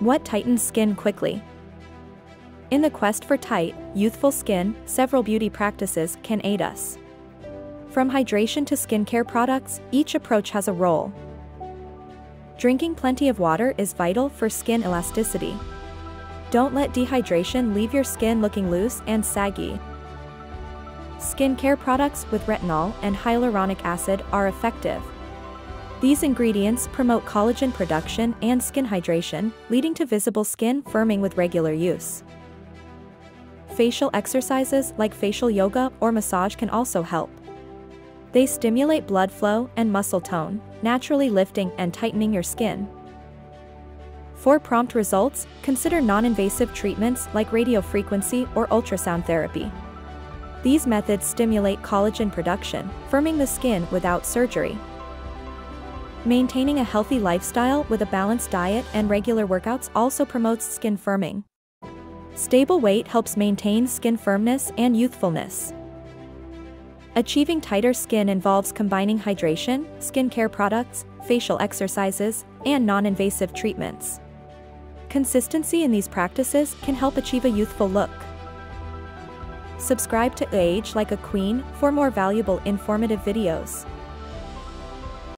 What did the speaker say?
What tightens skin quickly? In the quest for tight, youthful skin, several beauty practices can aid us. From hydration to skincare products, each approach has a role. Drinking plenty of water is vital for skin elasticity. Don't let dehydration leave your skin looking loose and saggy. Skincare products with retinol and hyaluronic acid are effective. These ingredients promote collagen production and skin hydration, leading to visible skin firming with regular use. Facial exercises like facial yoga or massage can also help. They stimulate blood flow and muscle tone, naturally lifting and tightening your skin. For prompt results, consider non-invasive treatments like radiofrequency or ultrasound therapy. These methods stimulate collagen production, firming the skin without surgery. Maintaining a healthy lifestyle with a balanced diet and regular workouts also promotes skin firming. Stable weight helps maintain skin firmness and youthfulness. Achieving tighter skin involves combining hydration, skincare products, facial exercises, and non-invasive treatments. Consistency in these practices can help achieve a youthful look. Subscribe to Age Like a Queen for more valuable informative videos.